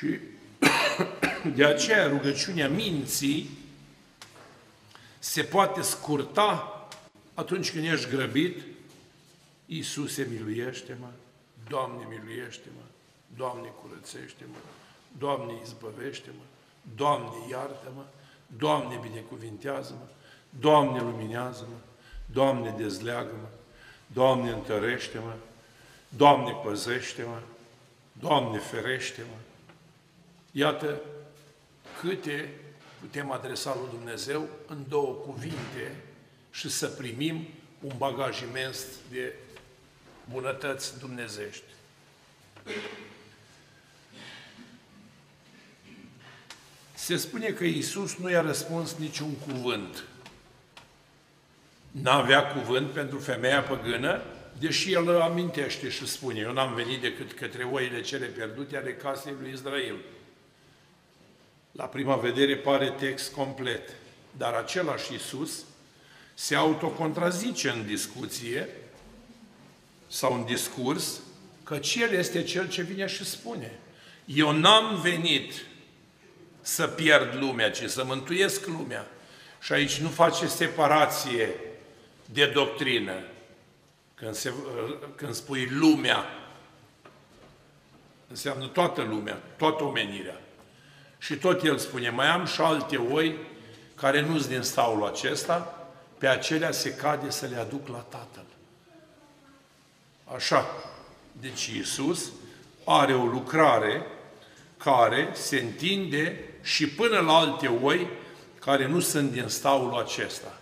Și de aceea rugăciunea minții se poate scurta atunci când ești grăbit, Iisuse, miluiește-mă, Doamne, miluiește-mă, Doamne, curățește-mă, Doamne, izbăvește-mă, Doamne, iartă-mă, Doamne, binecuvintează-mă, Doamne, luminează-mă, Doamne, dezleagă-mă, Doamne, întărește-mă, Doamne, păzește-mă, Doamne, ferește-mă. Iată câte putem adresa lui Dumnezeu în două cuvinte și să primim un bagaj imens de bunătăți dumnezești. Se spune că Iisus nu i-a răspuns niciun cuvânt. N-avea cuvânt pentru femeia păgână, deși el amintește și spune, eu n-am venit decât către oile cele pierdute ale casei lui Israel. La prima vedere pare text complet, dar același Iisus se autocontrazice în discuție sau în discurs că El este Cel ce vine și spune eu n-am venit să pierd lumea, ci să mântuiesc lumea. Și aici nu face separație de doctrină. Când, se, când spui lumea, înseamnă toată lumea, toată omenirea. Și tot el spune, mai am și alte oi care nu sunt din staulul acesta, pe acelea se cade să le aduc la Tatăl. Așa. Deci Iisus are o lucrare care se întinde și până la alte oi care nu sunt din staulul acesta.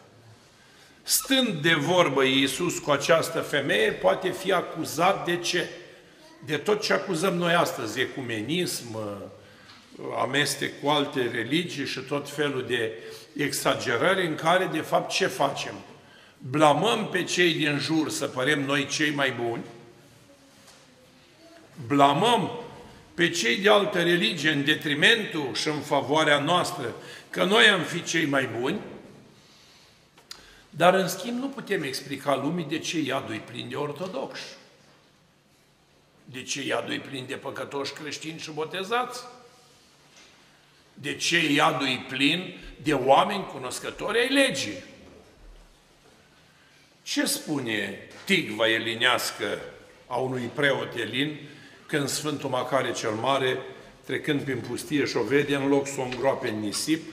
Stând de vorbă Iisus cu această femeie, poate fi acuzat de ce? De tot ce acuzăm noi astăzi, ecumenism, amestec cu alte religii și tot felul de exagerări în care, de fapt, ce facem? Blamăm pe cei din jur să părem noi cei mai buni, blamăm pe cei de altă religie în detrimentul și în favoarea noastră, că noi am fi cei mai buni, dar în schimb nu putem explica lumii de ce iadul e plin de ortodoxi, de ce iadul e plin de păcătoși creștini și botezați, de ce iadul e plin de oameni cunoscători ai legii. Ce spune tigva elinească a unui preot elin când Sfântul Macare cel Mare, trecând prin pustie și o vede, în loc să o îngroape în nisip,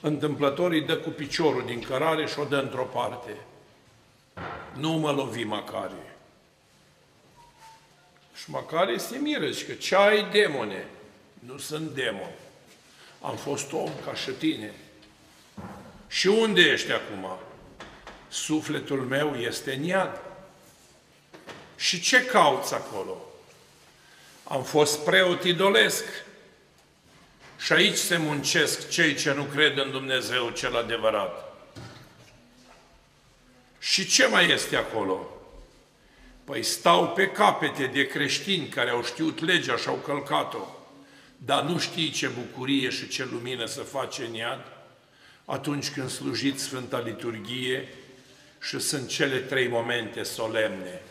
întâmplător îi dă cu piciorul din cărare și o dă într-o parte. Nu mă lovi, Macare. Și Macare se miră și că ce ai demone? Nu sunt demoni. Am fost om ca și tine. Și unde ești acum? Sufletul meu este în iad. Și ce cauți acolo? Am fost preot idolesc. Și aici se muncesc cei ce nu cred în Dumnezeu cel adevărat. Și ce mai este acolo? Păi stau pe capete de creștini care au știut legea și au călcat-o, dar nu știi ce bucurie și ce lumină să face în iad atunci când slujiți Sfânta Liturghie și sunt cele trei momente solemne –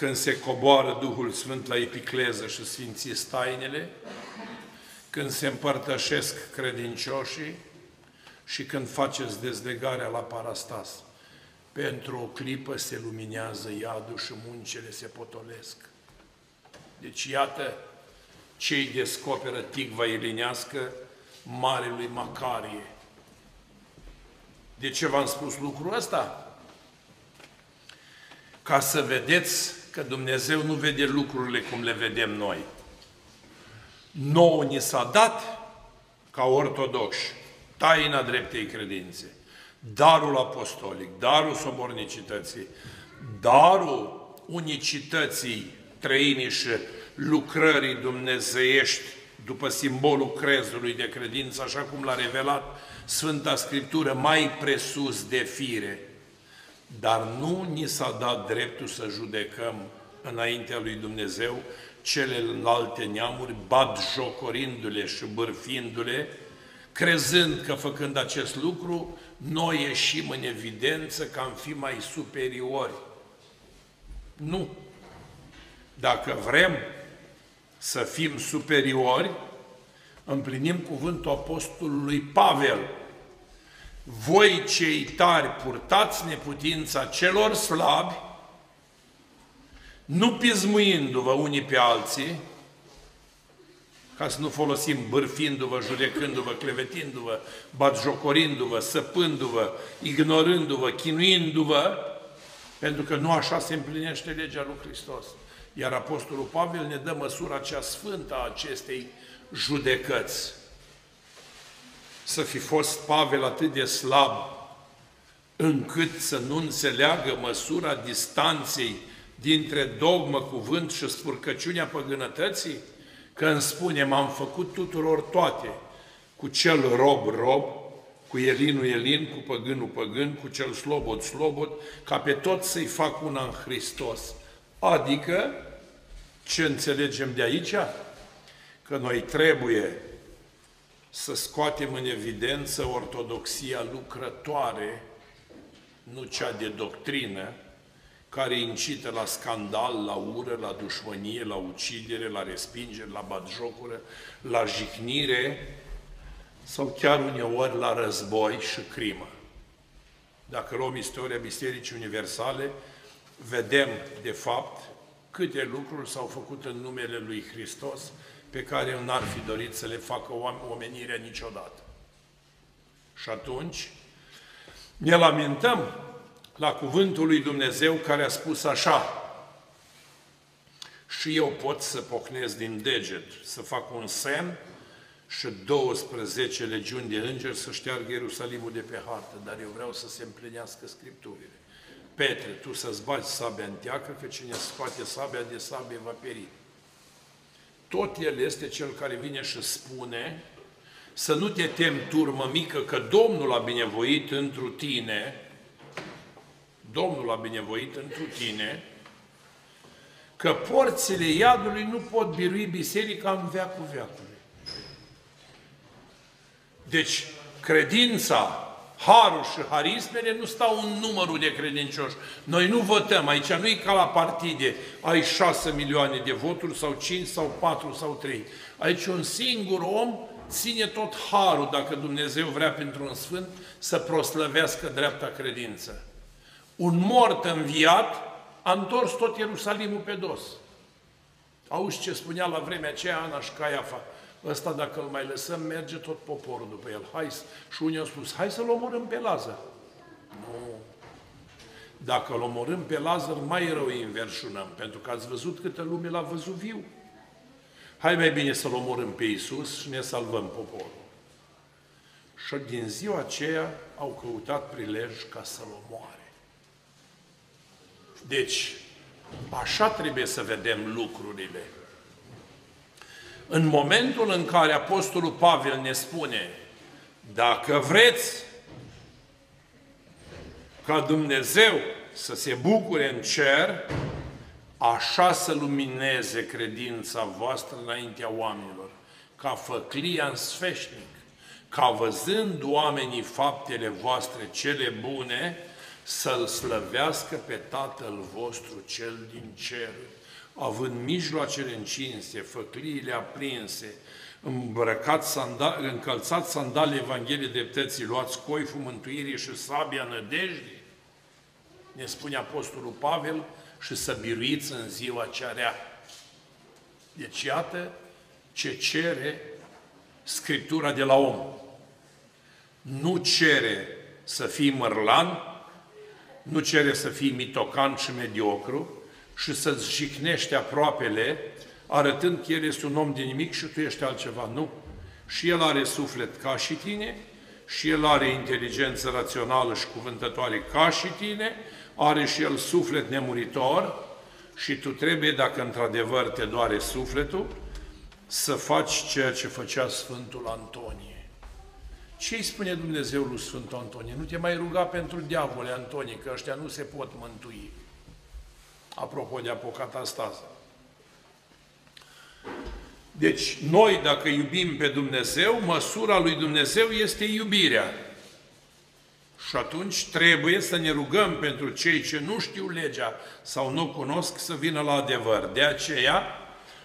când se coboară Duhul Sfânt la epicleză și sfinții tainele, când se împărtășesc credincioșii și când faceți dezlegarea la parastas. Pentru o clipă se luminează iadul și muncele se potolesc. Deci iată, cei descoperă tigva elinească Marelui Macarie. De ce v-am spus lucrul ăsta? Ca să vedeți că Dumnezeu nu vede lucrurile cum le vedem noi. Nouă ni s-a dat, ca ortodoxi, taina dreptei credințe, darul apostolic, darul sobornicității, darul unicității trăimii și lucrării dumnezeiești după simbolul crezului de credință, așa cum l-a revelat Sfânta Scriptură, mai presus de fire, dar nu ni s-a dat dreptul să judecăm înaintea lui Dumnezeu celelalte neamuri, bad jocorindu-le și bârfindu-le, crezând că făcând acest lucru, noi ieșim în evidență că am fi mai superiori. Nu. Dacă vrem, să fim superiori, împlinim cuvântul apostolului Pavel. Voi cei tari purtați neputința celor slabi, nu pismuindu-vă unii pe alții, ca să nu folosim bârfindu-vă, judecându-vă, clevetindu-vă, batjocorindu-vă, săpându-vă, ignorându-vă, chinuindu-vă, pentru că nu așa se împlinește legea lui Hristos. Iar Apostolul Pavel ne dă măsura cea sfântă a acestei judecăți. Să fi fost Pavel atât de slab încât să nu înțeleagă măsura distanței dintre dogmă, cuvânt și spurcăciunea păgânătății? Că îmi spune, m-am făcut tuturor toate, cu cel rob, rob, cu elinul, elin, cu păgânul, păgân, cu cel slobod, slobod, ca pe tot să-i fac una în Hristos. Adică, ce înțelegem de aici? Că noi trebuie să scoatem în evidență ortodoxia lucrătoare, nu cea de doctrină, care incită la scandal, la ură, la dușmănie, la ucidere, la respingere, la batjocură, la jignire sau chiar uneori la război și crimă. Dacă luăm istoria Bisericii Universale, vedem, de fapt, câte lucruri s-au făcut în numele Lui Hristos pe care El n-ar fi dorit să le facă omenirea niciodată. Și atunci ne lamentăm la cuvântul lui Dumnezeu care a spus așa, și eu pot să pocnesc din deget, să fac un semn și 12 legiuni de îngeri să șteargă Ierusalimul de pe hartă, dar eu vreau să se împlinească Scripturile. Petre, tu să-ți bagi sabia în teacă, că cine scoate sabia de sabie va peri. Tot El este Cel care vine și spune să nu te temi, turmă mică, că Domnul a binevoit întru tine, Domnul a binevoit întru tine, că porțile iadului nu pot birui biserica în veacul veacului. Deci, credința, harul și harismele nu stau în numărul de credincioși. Noi nu votăm, aici nu e ca la partide, ai șase milioane de voturi sau cinci sau patru sau trei. Aici un singur om ține tot harul, dacă Dumnezeu vrea pentru un sfânt, să proslăvească dreapta credință un mort înviat a întors tot Ierusalimul pe dos. Auzi ce spunea la vremea aceea Ana și Șcaiafa, ăsta dacă îl mai lăsăm, merge tot poporul după el. Hai, și unii au spus, hai să-l omorâm pe Lazar. Nu. Dacă îl omorâm pe Lazar, mai rău îi înverșunăm, pentru că ați văzut câtă lume l-a văzut viu. Hai mai bine să-l omorâm pe Iisus și ne salvăm poporul. Și din ziua aceea au căutat prilej ca să-l omoare. Deci, așa trebuie să vedem lucrurile. În momentul în care Apostolul Pavel ne spune, dacă vreți ca Dumnezeu să se bucure în cer, așa să lumineze credința voastră înaintea oamenilor, ca făclia în sfeșnic, ca văzând oamenii faptele voastre cele bune, să-L slăvească pe Tatăl vostru cel din cer, având mijloacele încinse, făcliile aprinse, îmbrăcat sandal, încălțat sandale Evangheliei dreptății, luați coiful mântuirii și sabia nădejdii, ne spune Apostolul Pavel, și să biruiți în ziua cea rea. Deci iată ce cere Scriptura de la om. Nu cere să fii mărlan, nu cere să fii mitocan și mediocru și să-ți jicnești aproapele, arătând că el este un om de nimic și tu ești altceva. Nu. Și el are suflet ca și tine, și el are inteligență rațională și cuvântătoare ca și tine, are și el suflet nemuritor și tu trebuie, dacă într-adevăr te doare sufletul, să faci ceea ce făcea Sfântul Antonie. Ce îi spune Dumnezeu lui Sfântul Antonie? Nu te mai ruga pentru diavole, Antonie, că ăștia nu se pot mântui. Apropo de apocatastază. Deci, noi, dacă iubim pe Dumnezeu, măsura lui Dumnezeu este iubirea. Și atunci trebuie să ne rugăm pentru cei ce nu știu legea sau nu cunosc să vină la adevăr. De aceea,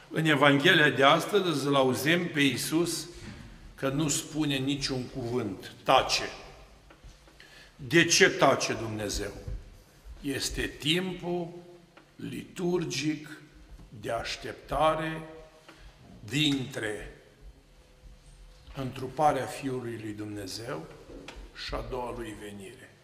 În Evanghelia de astăzi îl auzim pe Iisus că nu spune niciun cuvânt, tace. De ce tace Dumnezeu? Este timpul liturgic de așteptare dintre întruparea Fiului lui Dumnezeu și a doua lui venire.